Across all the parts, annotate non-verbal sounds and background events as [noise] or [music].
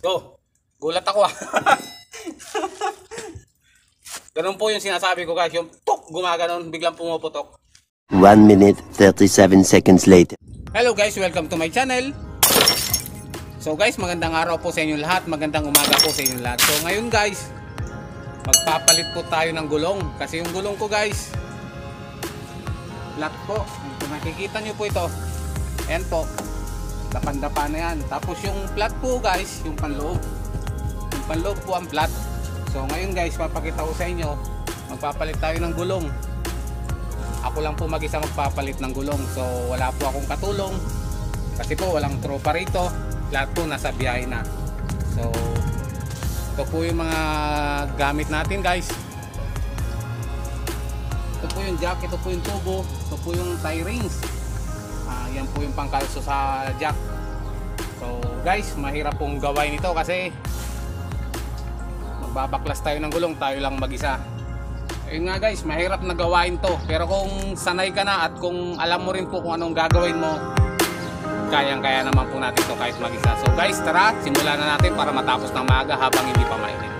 Yo, gulat ako ah. [laughs] Ganun po yung sinasabi ko guys, yung tok gumaganon, biglang pumuputok. 1 minute 37 seconds later. Hello guys, welcome to my channel. So guys, magandang araw po sa inyo lahat, magandang umaga po sa inyo lahat. So ngayon guys, magpapalit po tayo ng gulong. Kasi yung gulong ko guys, flat po. Kung nakikita nyo po ito, ayan po, dapan-dapa na yan. Tapos yung flat po guys, yung panloob. Yung panloob po ang flat. So ngayon guys, papakita ko sa inyo, magpapalit tayo ng gulong. Ako lang po mag-isa magpapalit ng gulong. So wala po akong katulong. Kasi po walang tropa rito. Lahat po nasa biyahe na. So ito po yung mga gamit natin guys. Ito po yung jack, ito po yung tubo, ito po yung tie rings. Yan po yung pangkalso sa jack. So guys, mahirap pong gawain ito kasi magbabaklas tayo ng gulong, tayo lang mag-isa. Ayun nga guys, mahirap na gawain to. Pero kung sanay ka na at kung alam mo rin po kung anong gagawin mo, kayang-kaya naman po natin to kahit mag-isa. So guys, tara, simulan na natin para matapos ng maaga habang hindi pa mainit.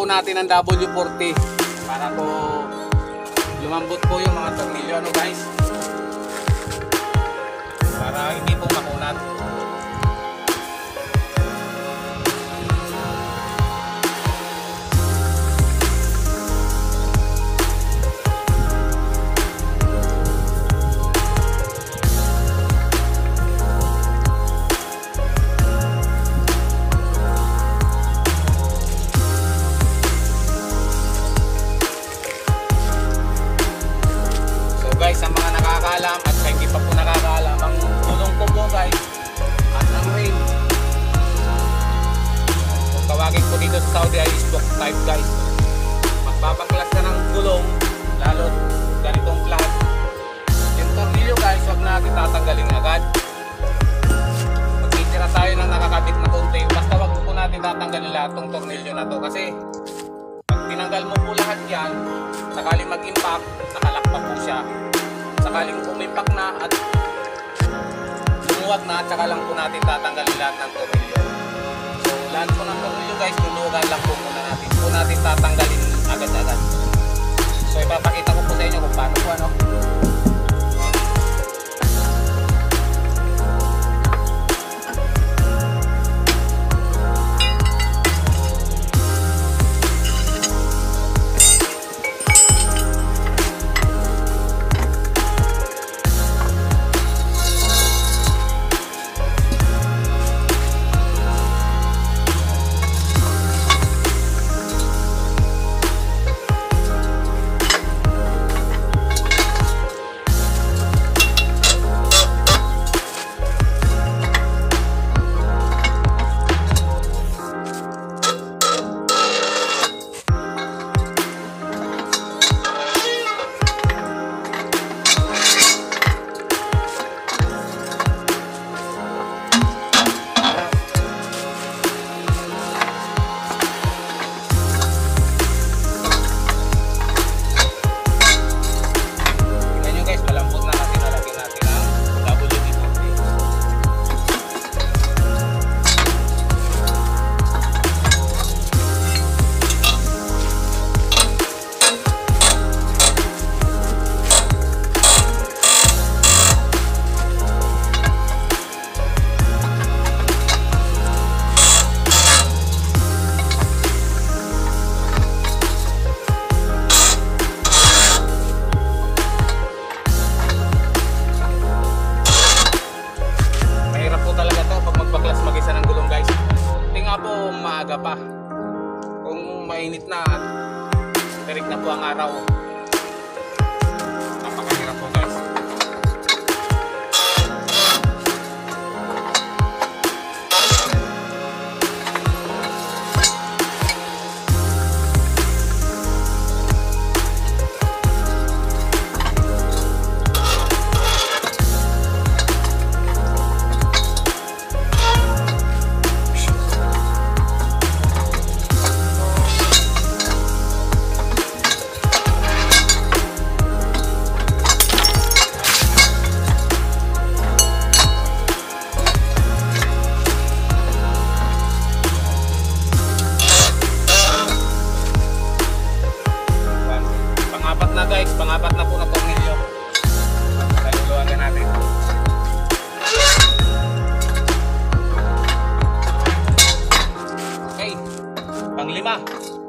Po natin ng W40 para po lumambot po yung mga tornilyo ano guys. Para hindi po makunat. guys at ang rain. Kung tawagin ko dito sa Saudi ay stock type guys. Magbabaklas na ng gulong lalo ganitong flat yung tornilyo guys huwag natin tatanggalin agad. Magtitira tayo ng nakakabit na konti. Basta huwag po natin tatanggalin lahat tong tornilyo na to. Kasi pag tinanggal mo po lahat yan sakaling mag-impact nakalakpak po siya. Sakaling umimpact na at lumuwag na, tsaka lang po natin tatanggalin lahat ng tornilyo. So lahat po ng tornilyo guys, luluwagan lang po muna natin. Po natin tatanggalin agad-agad. So ipapakita ko po sa inyo kung paano po ano. Panglima.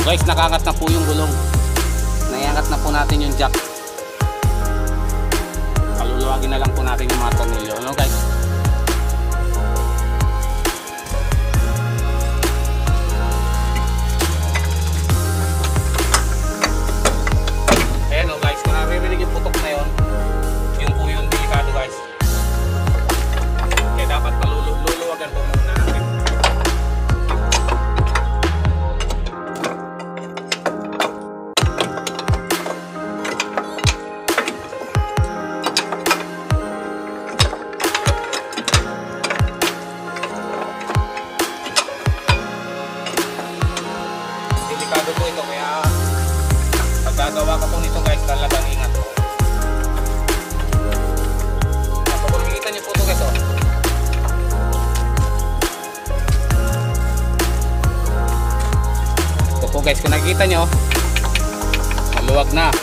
Guys, nakangat na po yung gulong. Naiangat na po natin yung jack. Kaluluwagin na lang po natin yung mga tornilyo. Ano guys? Delikado po ito kaya pag gagawa ka po nito guys talagang ingat. Po so, kung nakikita niyo po ito. Guys ito po guys kung nakikita niyo maluwag na.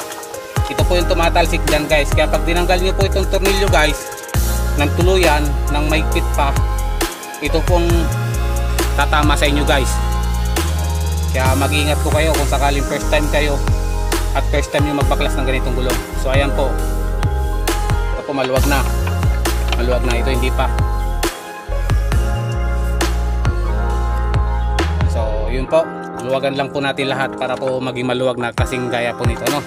Ito po yung tumatalsik dyan guys. Kaya pag tinanggal niyo po itong tornilyo guys ng tuluyan ng maigpit pa ito pong tatama sa inyo guys kaya mag-ingat po kayo kung sakaling first time kayo at first time yung magbaklas ng ganitong gulong. So ayan po. Ito po maluwag na. Maluwag na ito hindi pa. So yun po. Luwagan lang po natin lahat para po maging maluwag na kasing gaya po nito no.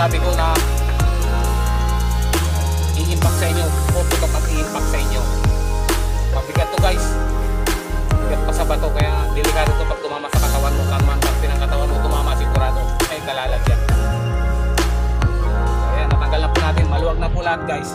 masasabi ko na i-impact sa inyo puputok at i-impact sa inyo. Mabigat to guys. Mabigat pa sa bato kaya delikado to pag tumama sa katawan mo kang man parte ng katawan mo tumama sigurado. Ay kalalag yan. Kaya natanggal na po natin. Maluwag na po lahat guys.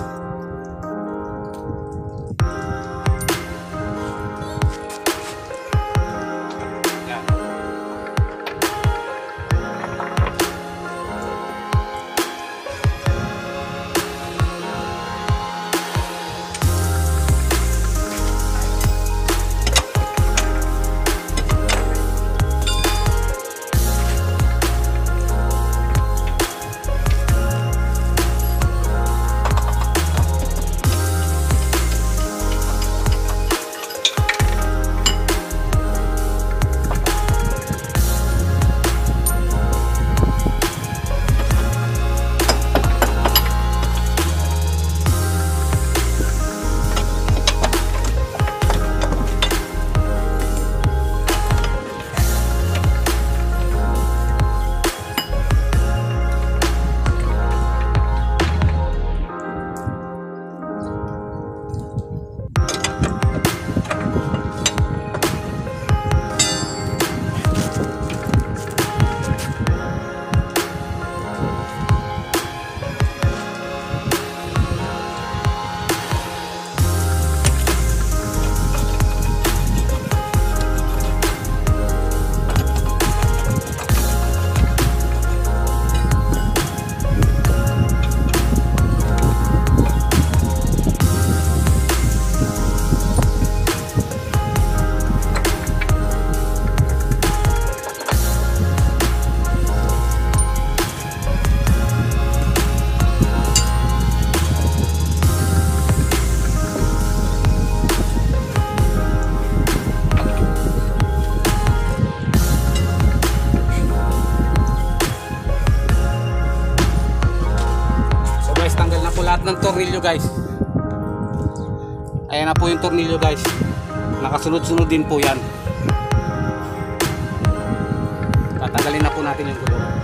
ko lahat ng tornilyo guys. Ayan na po yung tornilyo guys. Nakasunod-sunod din po yan. Tatanggalin na po natin yung gulong